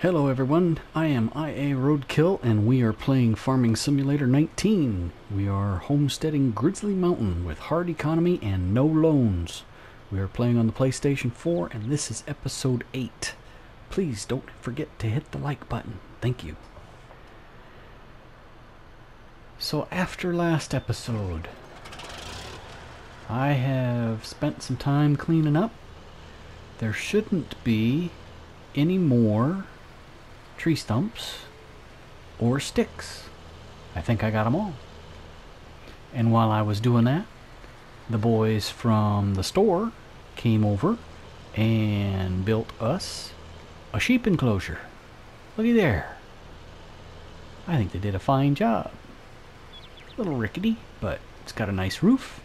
Hello everyone, I am IA Roadkill and we are playing Farming Simulator 19. We are homesteading Grizzly Mountain with hard economy and no loans. We are playing on the PlayStation 4 and this is episode 8. Please don't forget to hit the like button. Thank you. So after last episode, I have spent some time cleaning up. There shouldn't be any more tree stumps or sticks. I think I got them all. And while I was doing that, the boys from the store came over and built us a sheep enclosure. Looky there. I think they did a fine job. A little rickety, but it's got a nice roof.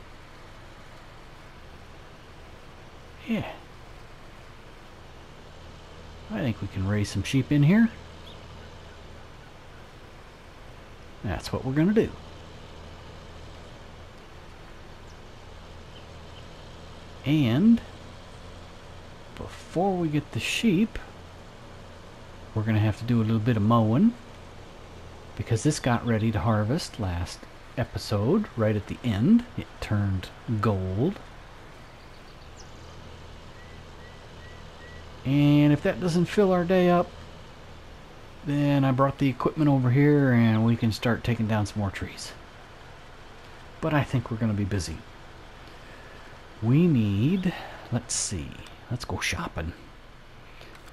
Yeah. I think we can raise some sheep in here. That's what we're going to do. And before we get the sheep, we're going to have to do a little bit of mowing because this got ready to harvest last episode right at the end. It turned gold. And if that doesn't fill our day up, then I brought the equipment over here and we can start taking down some more trees. But I think we're going to be busy. We need, let's see, let's go shopping.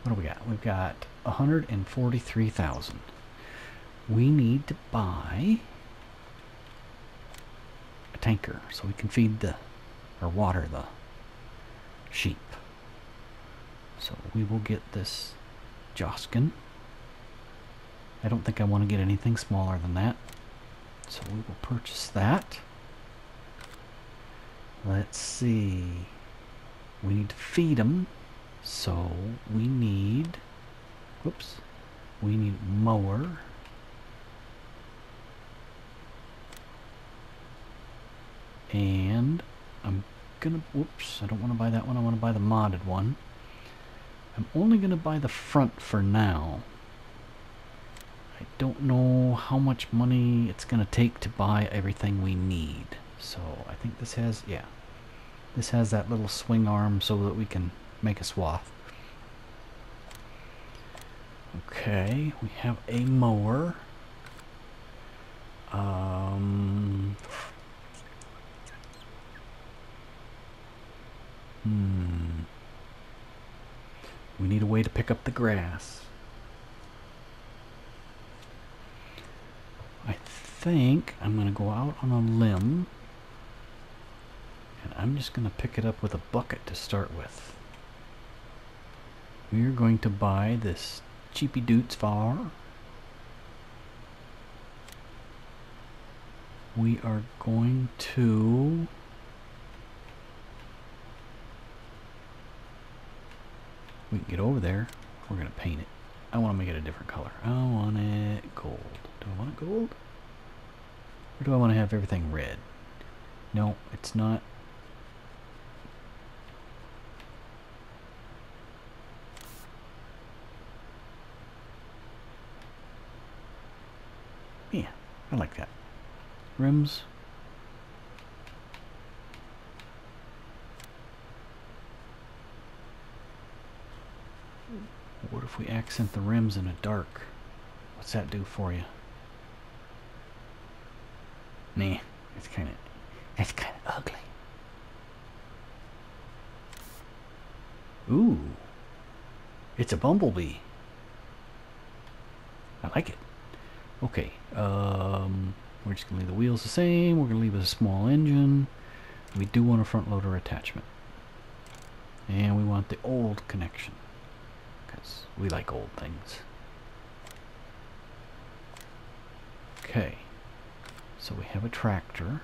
What do we got? We've got 143,000. We need to buy a tanker so we can feed the, or water the sheep. So we will get this Joskin. I don't think I want to get anything smaller than that. So we will purchase that. Let's see. We need to feed them. So we need, whoops, we need mower. And I'm gonna, whoops, I don't want to buy that one. I want to buy the modded one. I'm only going to buy the front for now. I don't know how much money it's going to take to buy everything we need. So I think this has, yeah, this has that little swing arm so that we can make a swath. Okay, we have a mower. Um, hmm. We need a way to pick up the grass. I think I'm going to go out on a limb and I'm just going to pick it up with a bucket to start with. We're going to buy this cheapy Deutz-Fahr. We are going to we can get over there. We're going to paint it. I want to make it a different color. I want it gold. Do I want it gold? Or do I want to have everything red? No, it's not. Yeah, I like that. Rims. What if we accent the rims in a dark? What's that do for you? Nah, it's kind of, it's kind of ugly. Ooh, it's a bumblebee. I like it. Okay, um, we're just gonna leave the wheels the same. We're gonna leave a small engine. We do want a front loader attachment. And we want the old connection because we like old things. Okay, so we have a tractor.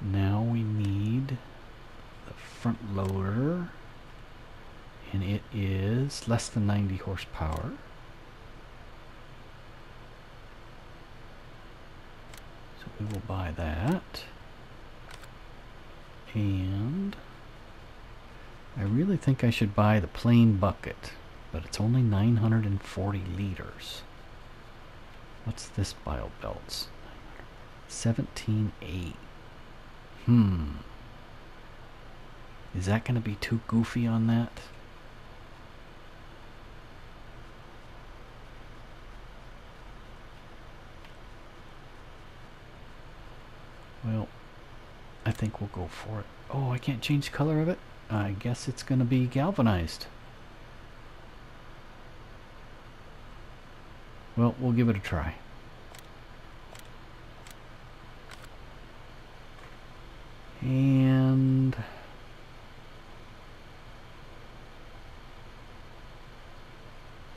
Now we need the front loader, and it is less than 90 horsepower. So we will buy that. And I really think I should buy the plain bucket. but it's only 940 liters. What's this bio belts? 17.8. Hmm. Is that going to be too goofy on that? Well, I think we'll go for it. Oh, I can't change the color of it? I guess it's going to be galvanized. Well, we'll give it a try. And...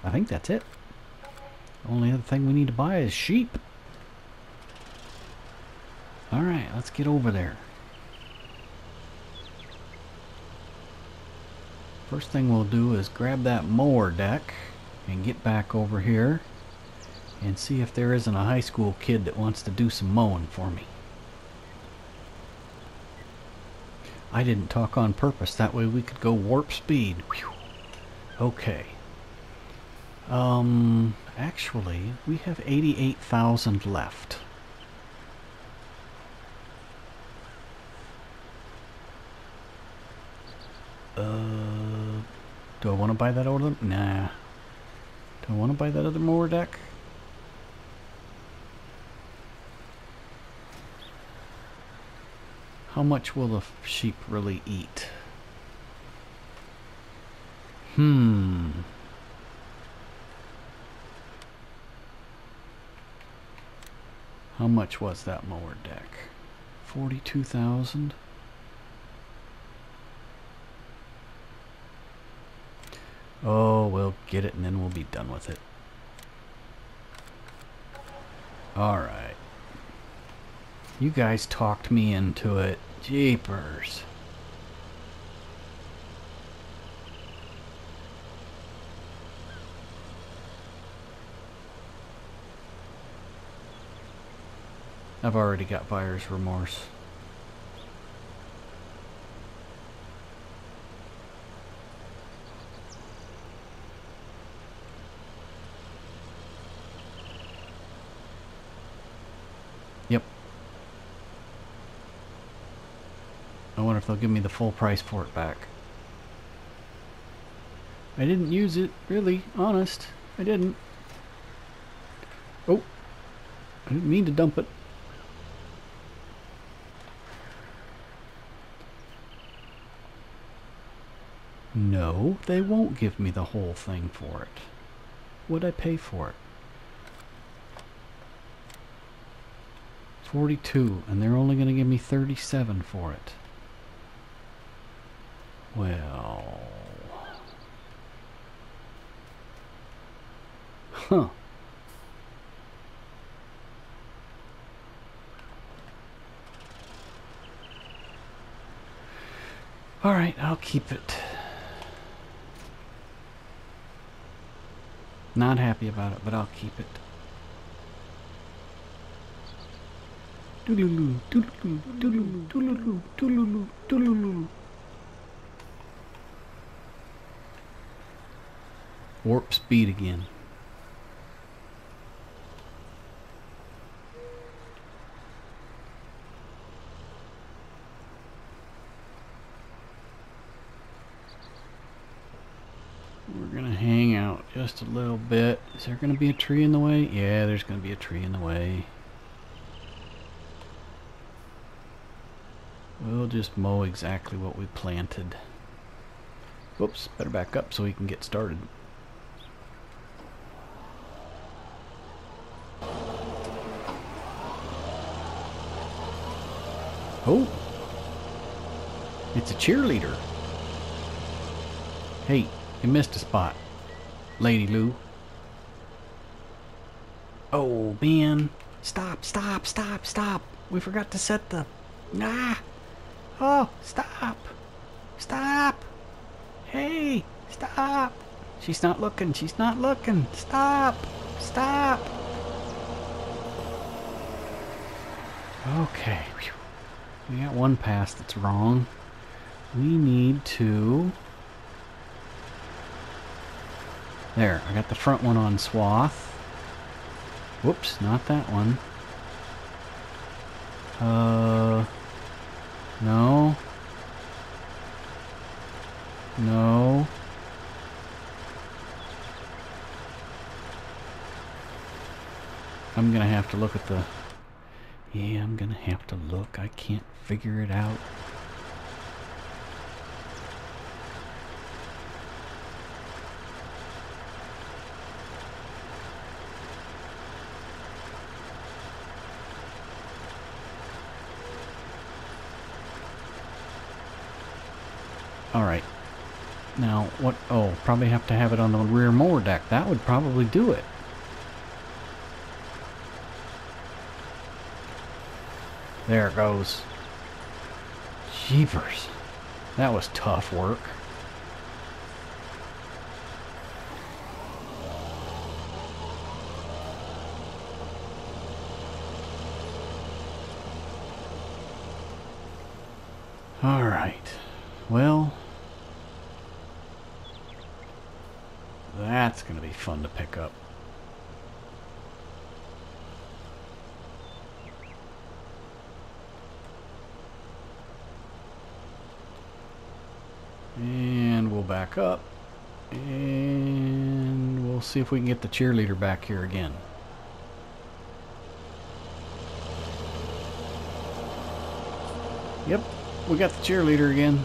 I think that's it. Only other thing we need to buy is sheep. Alright, let's get over there. First thing we'll do is grab that mower deck and get back over here and see if there isn't a high school kid that wants to do some mowing for me. I didn't talk on purpose. That way we could go warp speed. Whew. Okay. Um, actually, we have 88,000 left. Uh, do I want to buy that other? Nah. Do I want to buy that other mower deck? How much will the sheep really eat? Hmm. How much was that mower deck? 42,000? Oh, we'll get it and then we'll be done with it. Alright. You guys talked me into it. Jeepers. I've already got buyer's remorse. They'll give me the full price for it back. I didn't use it, really, honest. I didn't. Oh, I didn't mean to dump it. No, they won't give me the whole thing for it. What'd I pay for it? 42, and they're only going to give me 37 for it. Well... Huh. Alright, I'll keep it. Not happy about it, but I'll keep it. Warp speed again. We're gonna hang out just a little bit. Is there gonna be a tree in the way? Yeah, there's gonna be a tree in the way. We'll just mow exactly what we planted. Whoops, better back up so we can get started. Oh! It's a cheerleader. Hey, you missed a spot, Lady Lou. Oh, man. Stop, stop, stop, stop. We forgot to set the... Ah! Oh, stop. Stop. Hey, stop. She's not looking. She's not looking. Stop. Stop. Okay. We got one pass that's wrong. We need to There, I got the front one on swath. Whoops, not that one. Uh, no. No. I'm gonna have to look at the... Yeah, I'm gonna have to look. I can't figure it out. Alright. Now, what... Oh, probably have to have it on the rear mower deck. That would probably do it. There it goes. Jeepers. That was tough work. Alright. Well... That's going to be fun to pick up. Back up. And we'll see if we can get the cheerleader back here again. Yep, we got the cheerleader again.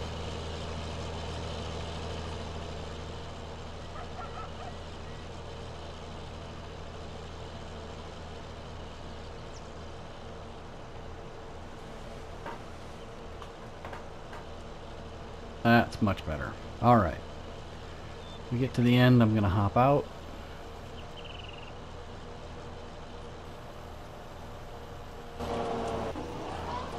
That's much better. Alright. We get to the end, I'm going to hop out.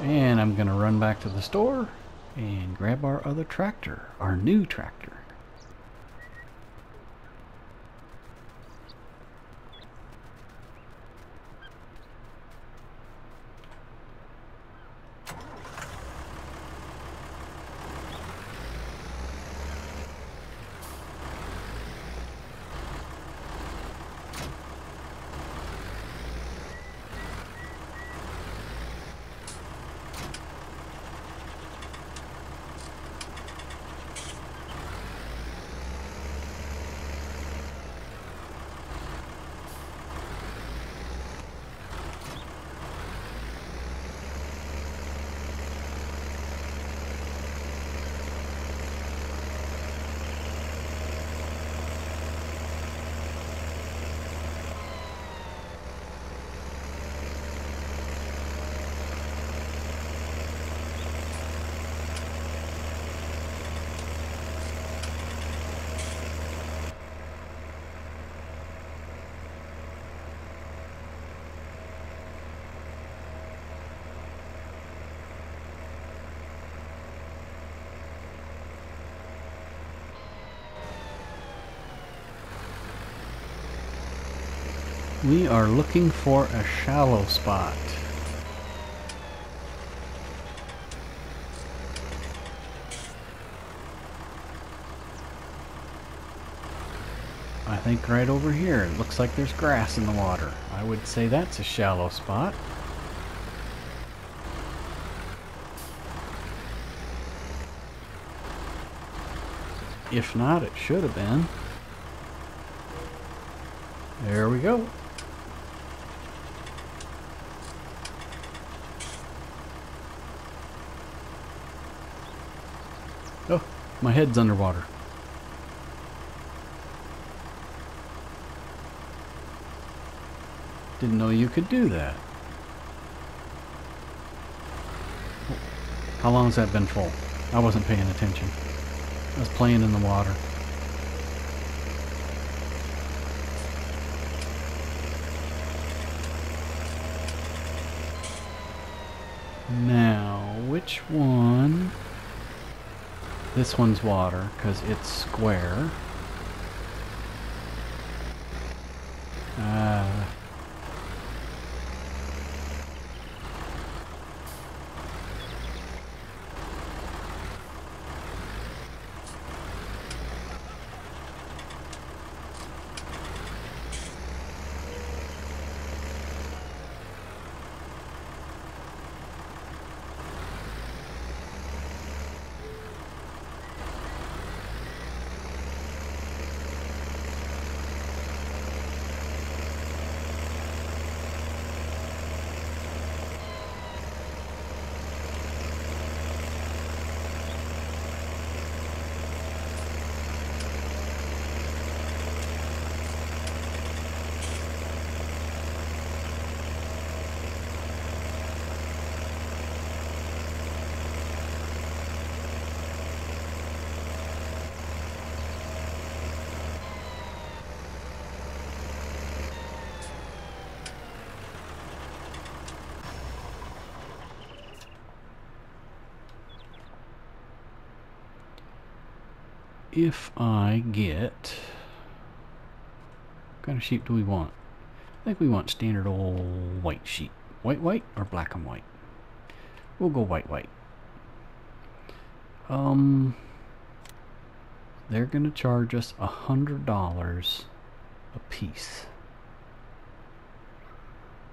And I'm going to run back to the store and grab our other tractor, our new tractor. We are looking for a shallow spot. I think right over here. It looks like there's grass in the water. I would say that's a shallow spot. If not, it should have been. There we go. Oh, my head's underwater. Didn't know you could do that. How long has that been full? I wasn't paying attention. I was playing in the water. Now, which one? This one's water, because it's square. Uh, if I get... What kind of sheep do we want? I think we want standard old white sheep. White white or black and white? We'll go white white. Um, they're going to charge us a hundred dollars a piece.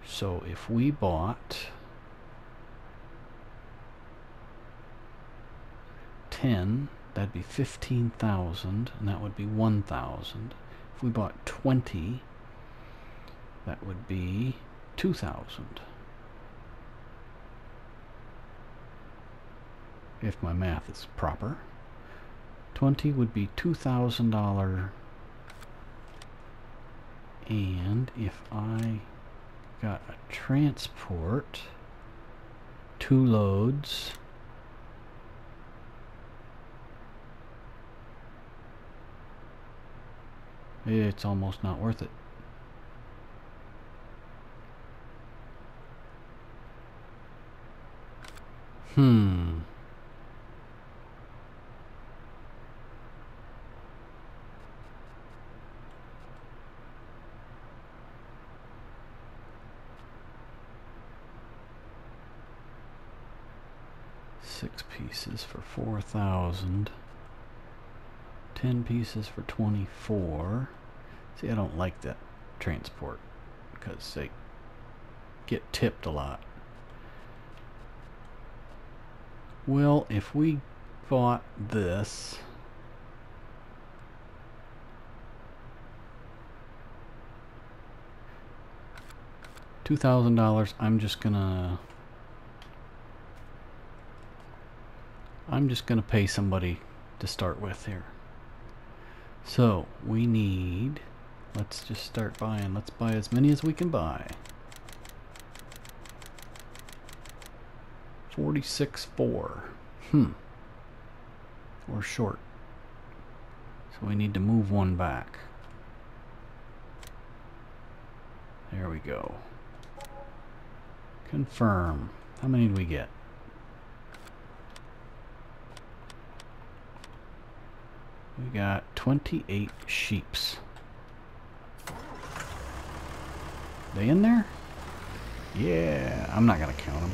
So if we bought 10, that'd be 15,000 and that would be 1,000. If we bought 20, that would be 2,000. If my math is proper. 20 would be $2,000 and if I got a transport two loads it's almost not worth it hmm six pieces for 4,000. 10 pieces for 24. See, I don't like that transport because they get tipped a lot. Well, if we bought this... $2,000, I'm just gonna I'm just going to pay somebody to start with here. So we need, let's just start buying. Let's buy as many as we can buy. 46.4. Hmm. We're short. So we need to move one back. There we go. Confirm. How many do we get? We got 28 sheeps. They in there? Yeah, I'm not gonna count them.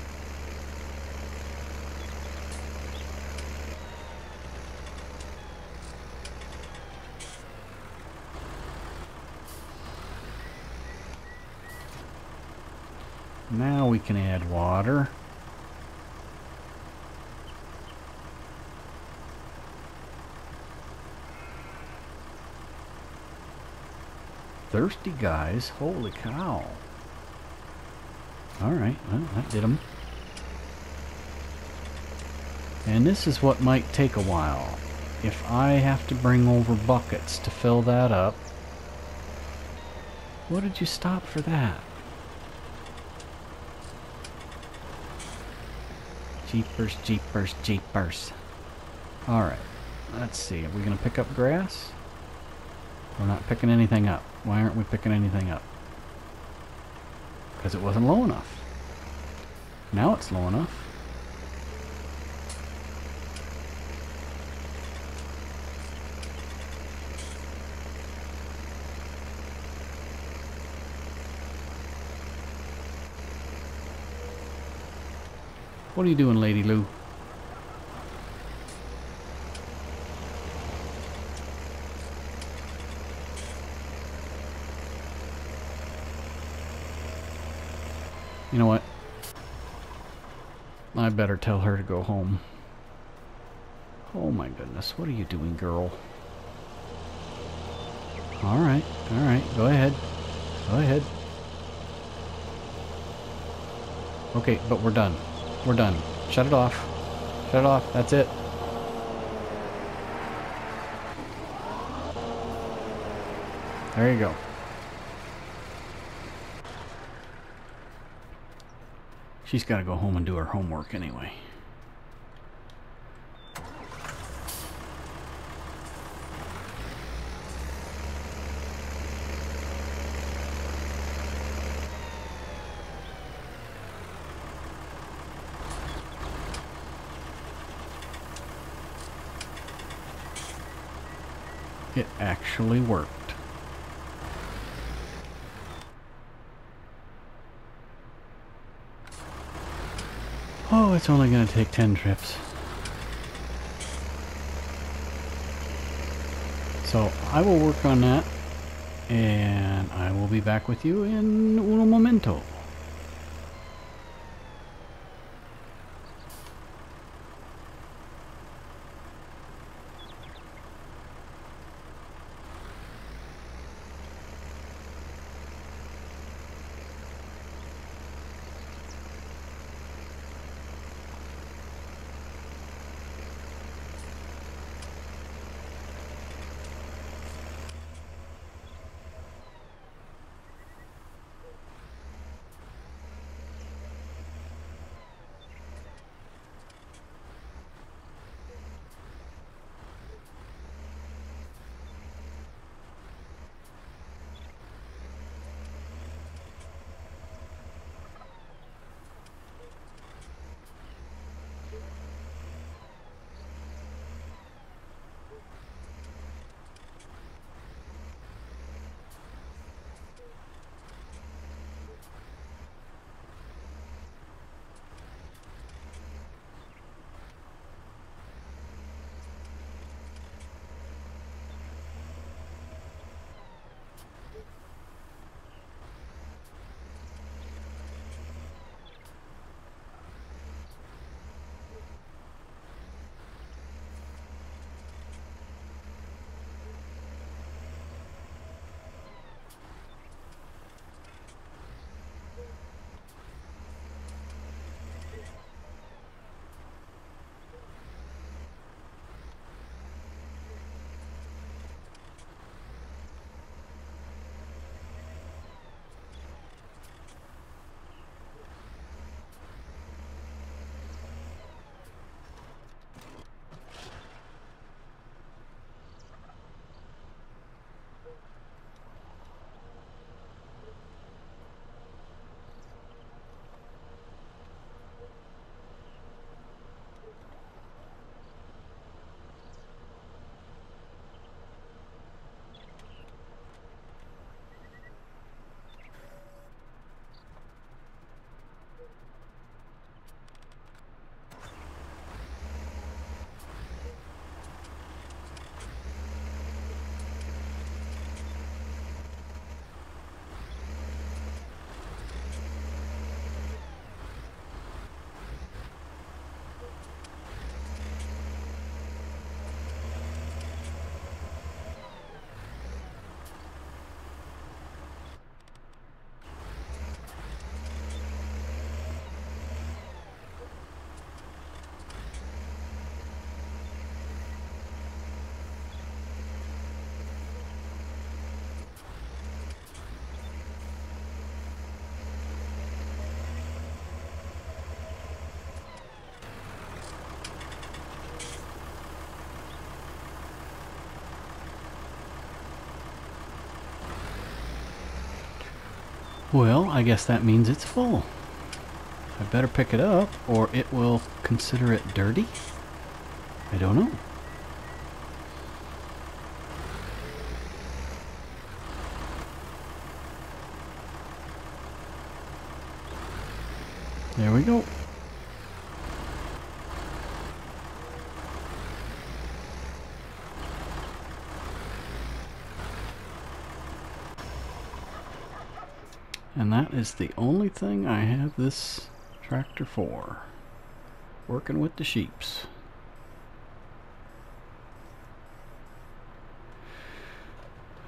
Now we can add water. Thirsty guys. Holy cow. Alright, well, that did them. And this is what might take a while. If I have to bring over buckets to fill that up. What did you stop for that? Jeepers, jeepers, jeepers. Alright, let's see. Are we going to pick up grass? We're not picking anything up. Why aren't we picking anything up? Because it wasn't low enough. Now it's low enough. What are you doing, Lady Lou? Better tell her to go home. Oh my goodness, what are you doing, girl? Alright, alright, go ahead. Go ahead. Okay, but we're done. We're done. Shut it off. Shut it off, that's it. There you go. She's got to go home and do her homework anyway. It actually worked. Oh, it's only going to take 10 trips. So I will work on that and I will be back with you in un momento. Well, I guess that means it's full. I better pick it up, or it will consider it dirty? I don't know. There we go. And that is the only thing I have this tractor for. Working with the sheeps.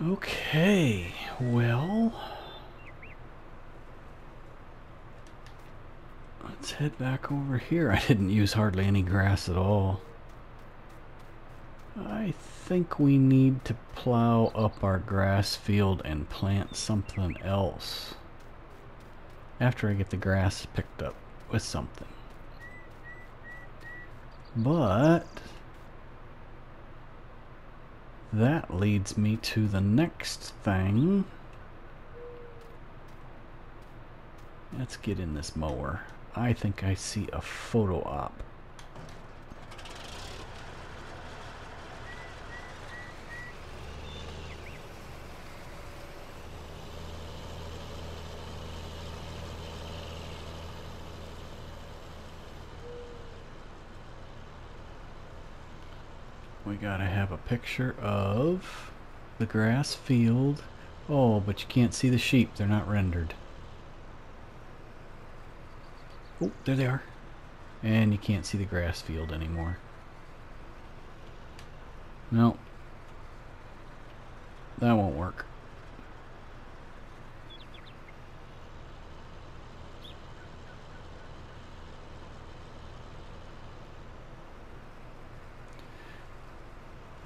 Okay, well... Let's head back over here. I didn't use hardly any grass at all. I think we need to plow up our grass field and plant something else after I get the grass picked up with something. But that leads me to the next thing. Let's get in this mower. I think I see a photo op. gotta have a picture of the grass field. Oh, but you can't see the sheep. They're not rendered. Oh, there they are. And you can't see the grass field anymore. No. That won't work.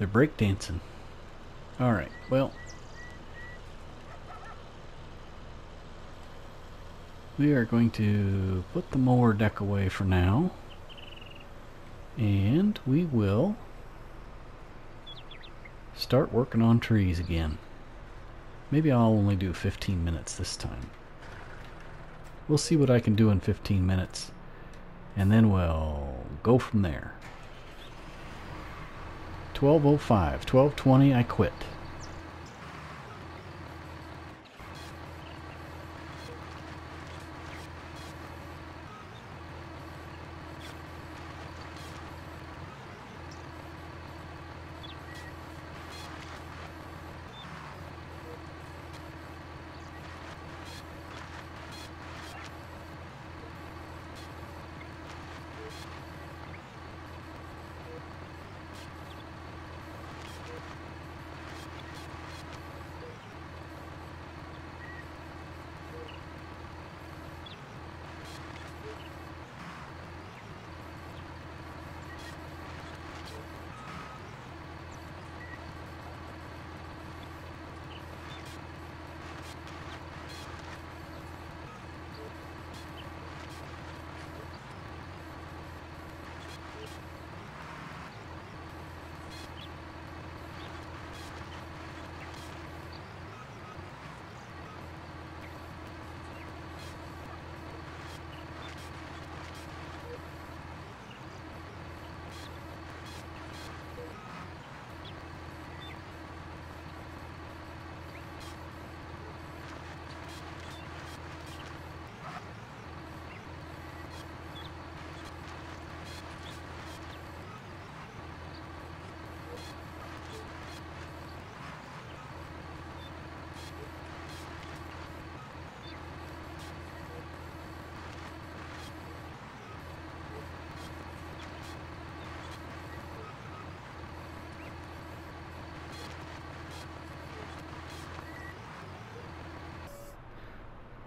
They're breakdancing. Alright, well. We are going to put the mower deck away for now. And we will start working on trees again. Maybe I'll only do 15 minutes this time. We'll see what I can do in 15 minutes. And then we'll go from there. 1205, 1220, I quit.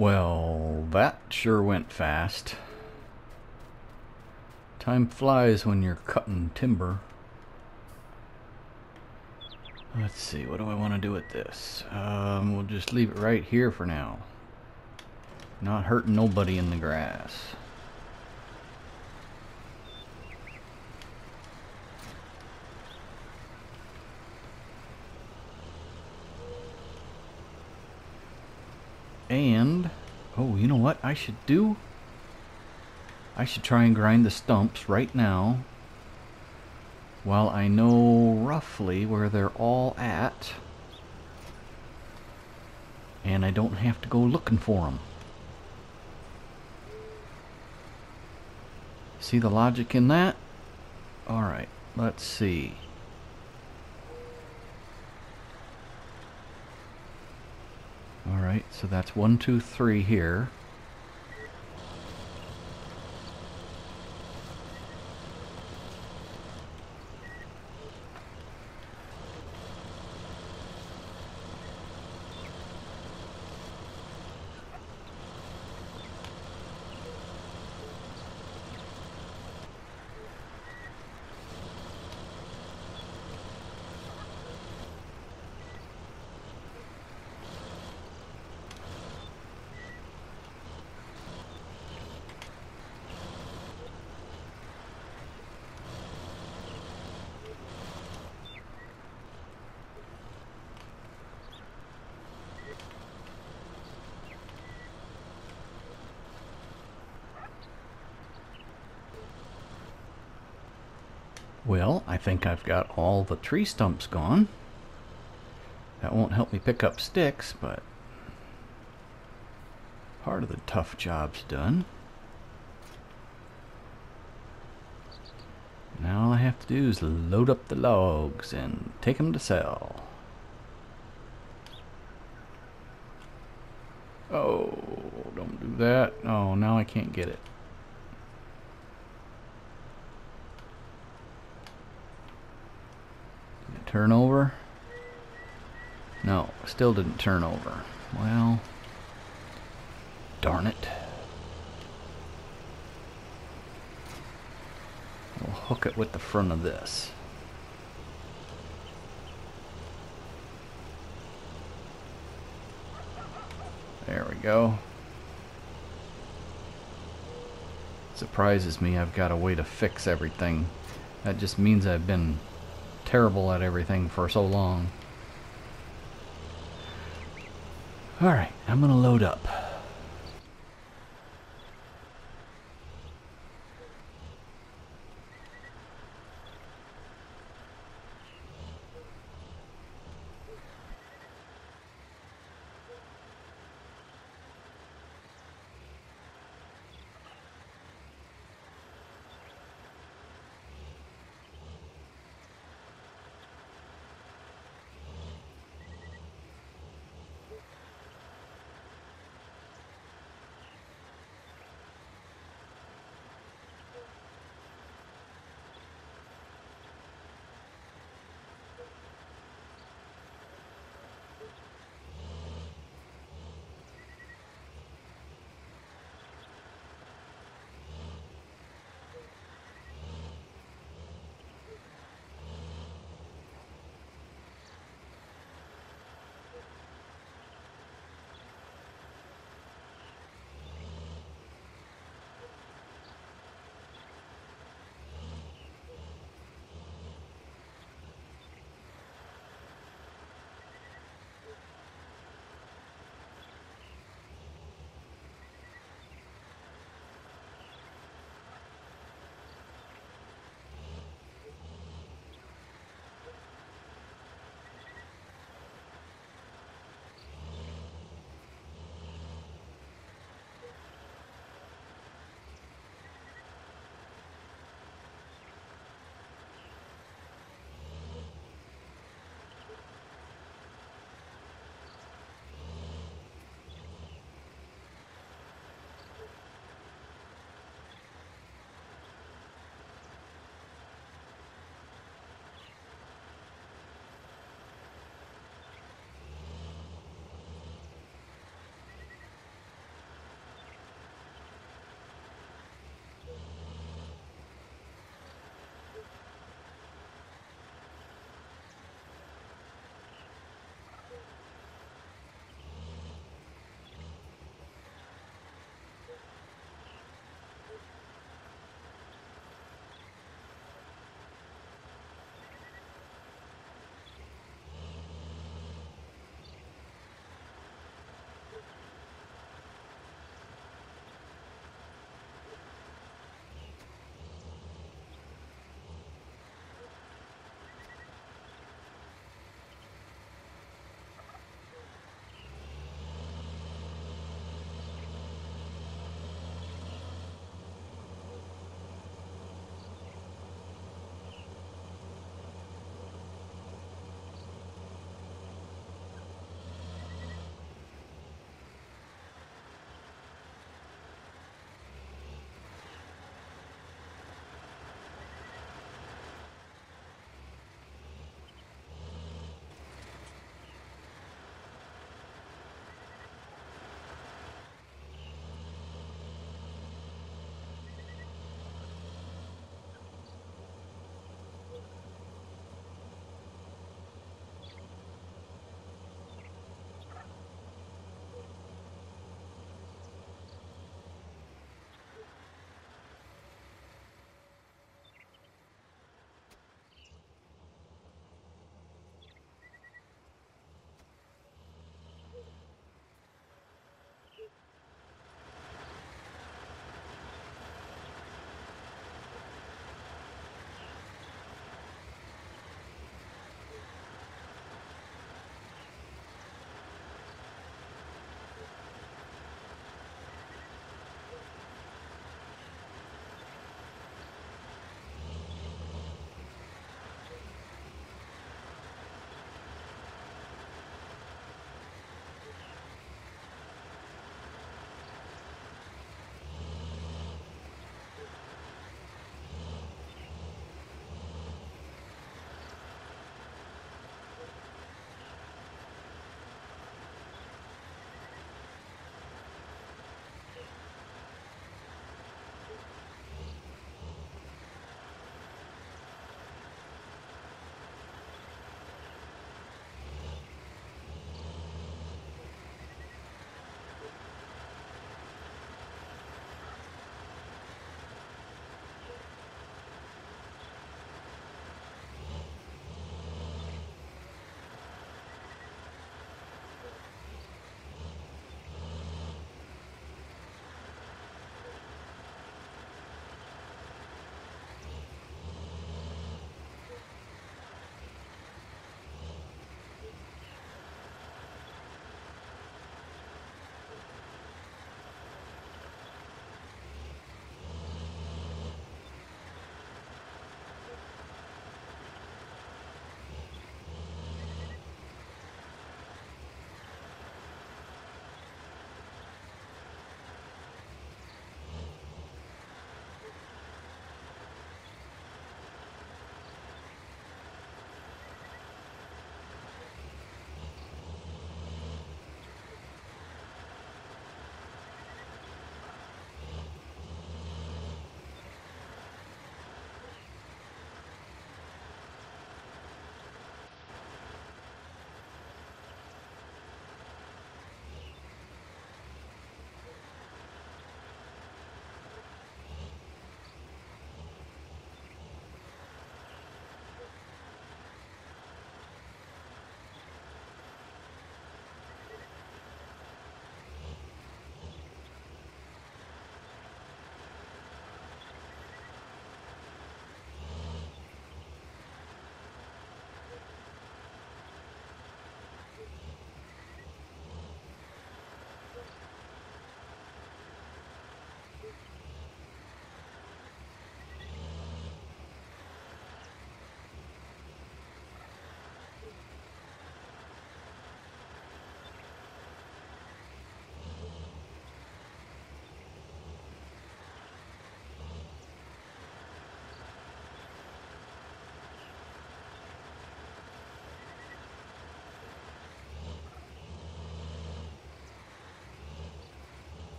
Well, that sure went fast. Time flies when you're cutting timber. Let's see, what do I want to do with this? Um, we'll just leave it right here for now. Not hurting nobody in the grass. And, oh, you know what I should do? I should try and grind the stumps right now while I know roughly where they're all at and I don't have to go looking for them. See the logic in that? Alright, let's see. Alright, so that's one, two, three here. Well, I think I've got all the tree stumps gone. That won't help me pick up sticks, but part of the tough job's done. Now all I have to do is load up the logs and take them to sell. Oh, don't do that. Oh, now I can't get it. Turn over? No, still didn't turn over. Well, darn it. We'll hook it with the front of this. There we go. Surprises me I've got a way to fix everything. That just means I've been terrible at everything for so long. Alright, I'm gonna load up.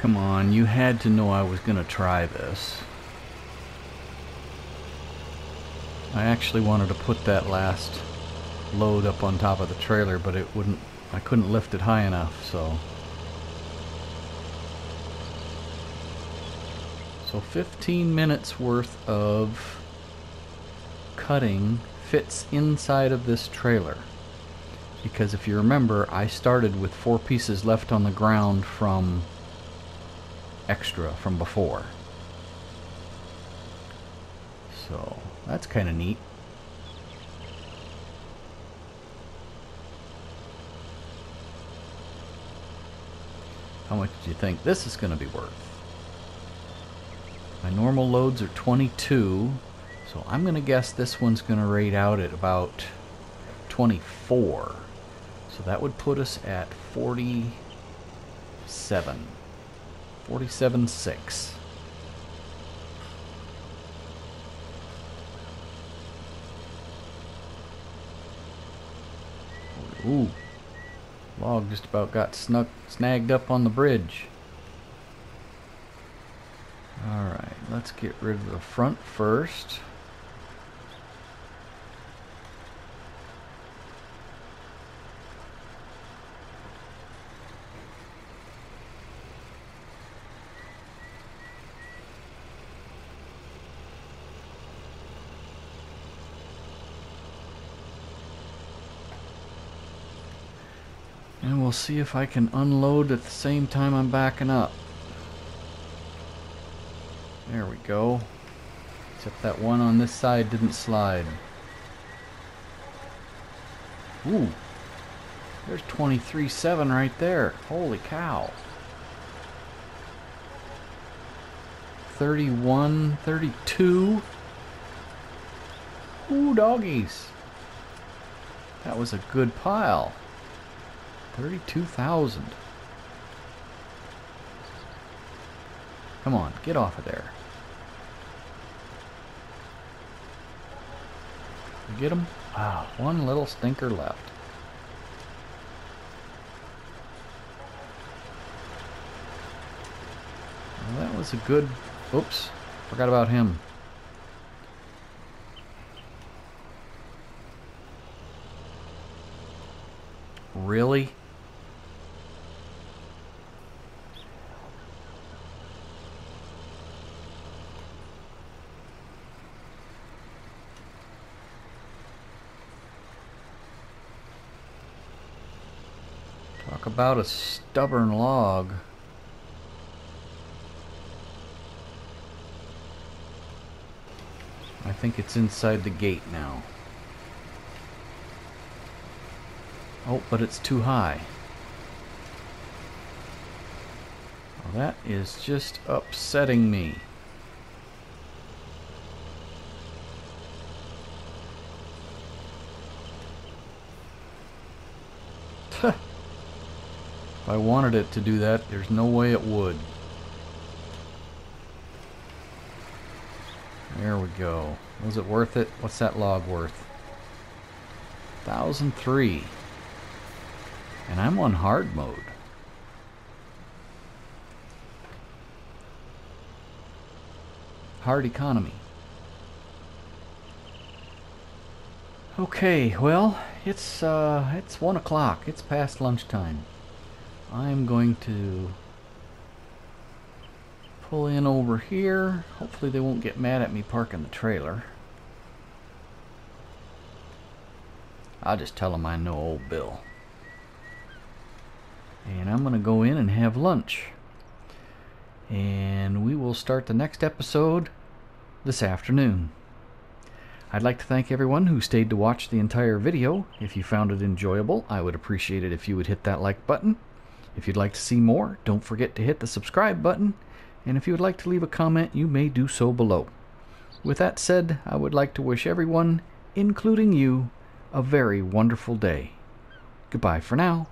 Come on, you had to know I was going to try this. I actually wanted to put that last load up on top of the trailer, but it wouldn't, I couldn't lift it high enough, so. So 15 minutes worth of cutting fits inside of this trailer. Because if you remember, I started with four pieces left on the ground from extra from before. So that's kind of neat. How much do you think this is going to be worth? My normal loads are 22, so I'm going to guess this one's going to rate out at about 24. So that would put us at 47. 47.6. Ooh. Log just about got snuck, snagged up on the bridge. Alright, let's get rid of the front first. We'll see if I can unload at the same time I'm backing up. There we go. Except that one on this side didn't slide. Ooh. There's 23.7 right there. Holy cow. 31, 32. Ooh, doggies. That was a good pile. 32,000. Come on, get off of there. Get him? Wow, ah, one little stinker left. Well, that was a good... Oops, forgot about him. Really? Talk about a stubborn log. I think it's inside the gate now. Oh, but it's too high. Well, that is just upsetting me. I wanted it to do that, there's no way it would. There we go. Was it worth it? What's that log worth? 1003. And I'm on hard mode. Hard economy. Okay, well, it's uh, it's one o'clock. It's past lunchtime. I'm going to pull in over here. Hopefully they won't get mad at me parking the trailer. I'll just tell them I know old Bill. And I'm going to go in and have lunch. And we will start the next episode this afternoon. I'd like to thank everyone who stayed to watch the entire video. If you found it enjoyable, I would appreciate it if you would hit that like button. If you'd like to see more, don't forget to hit the subscribe button, and if you would like to leave a comment, you may do so below. With that said, I would like to wish everyone, including you, a very wonderful day. Goodbye for now.